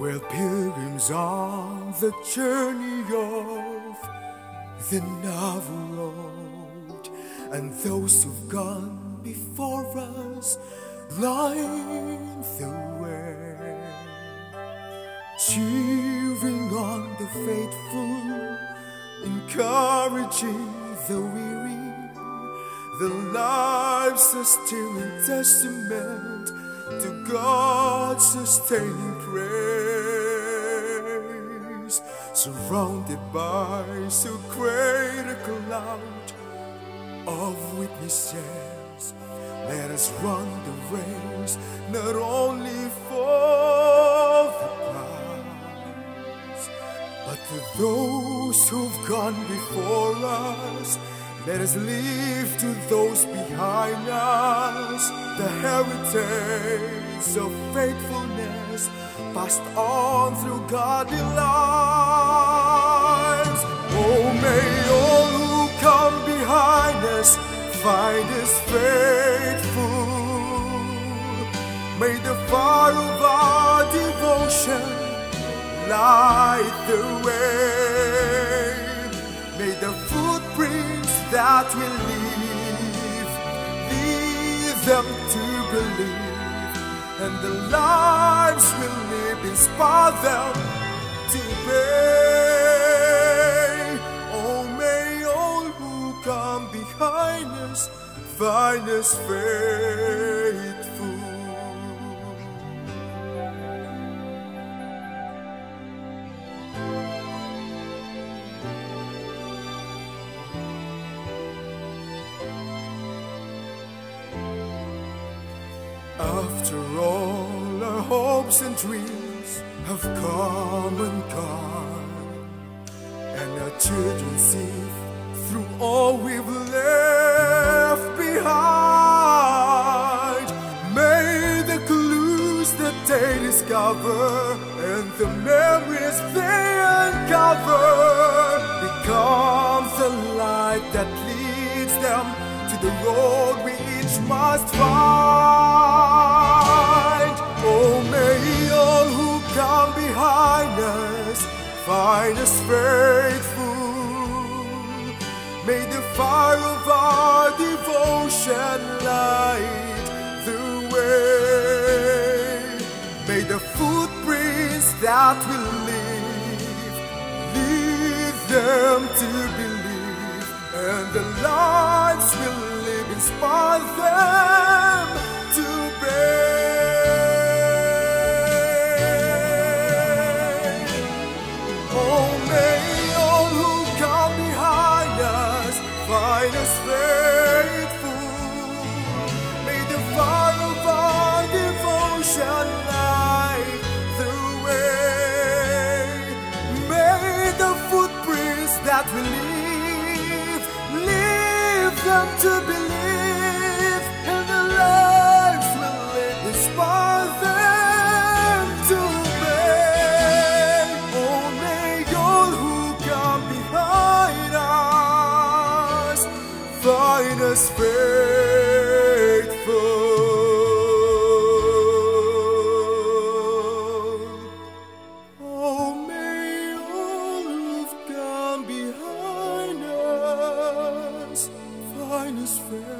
We're pilgrims on the journey of the Road, and those who've gone before us line the way, cheering on the faithful, encouraging the weary. The lives are still in testament to God's sustaining praise. Surrounded by so great a cloud of witnesses, let us run the race not only for the prize, but to those who've gone before us. Let us leave to those behind us the heritage of faithfulness passed on through godly lives. Oh, may all who come behind us find us faithful. May the fire of our devotion light the way. May the footprints that we leave lead them to believe, and the lives we live inspire them to pay. Oh, may all who come behind us find us faithful. After all, our hopes and dreams have come and gone, and our children see through all we've left behind. May the clues that they discover and the memories they uncover become the light that leads them to the road we each must find. Oh, may all who come behind us find us faithful. May the fire of our devotion light the way. May the footprints that we leave lead them to believe, and the lives we live inspire them to obey. Oh, may all who come behind us find us faithful. May the fire of our devotion light the way. May the footprints that we leave them to believe, whisper.